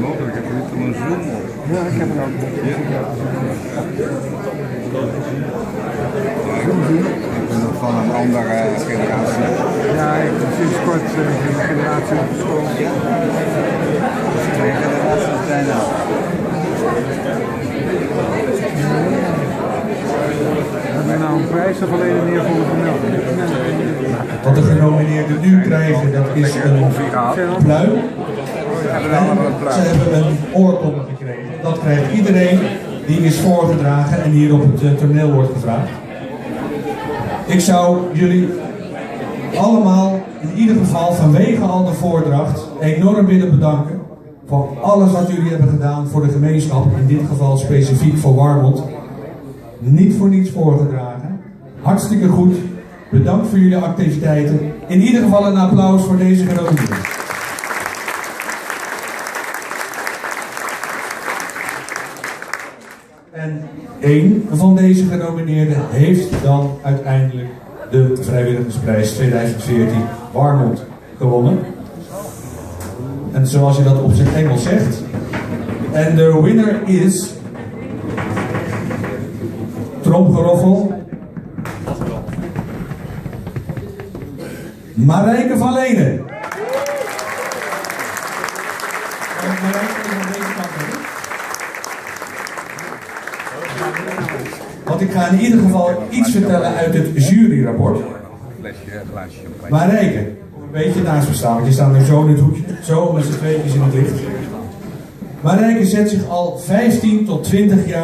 Mogelijk heb je niet een zoom op. Ja, ik heb er ook. Ik ben nog van een andere generatie. Ja, ik ben sinds kort uh, in de generatie op school. Prijs neer voor? Wat de genomineerden nu krijgen, dat is een pluim. En ze hebben een oorkonde gekregen. Dat krijgt iedereen die is voorgedragen en hier op het eh, toneel wordt gevraagd. Ik zou jullie allemaal in ieder geval vanwege al de voordracht enorm willen bedanken voor alles wat jullie hebben gedaan voor de gemeenschap, in dit geval specifiek voor Warmond. Niet voor niets voorgedragen. Hartstikke goed. Bedankt voor jullie activiteiten. In ieder geval een applaus voor deze genomineerden. En één van deze genomineerden heeft dan uiteindelijk de Vrijwilligersprijs 2014 Warmond gewonnen. En zoals je dat op zijn Engels zegt. En de winner is. Tromgeroffel. Marijke van Lenen. Want ik ga in ieder geval iets vertellen uit het juryrapport. Marijke, een beetje naast me staan, want je staat nu zo in het hoekje, zo met z'n tweetjes in het licht. Marijke zet zich al 15 tot 20 jaar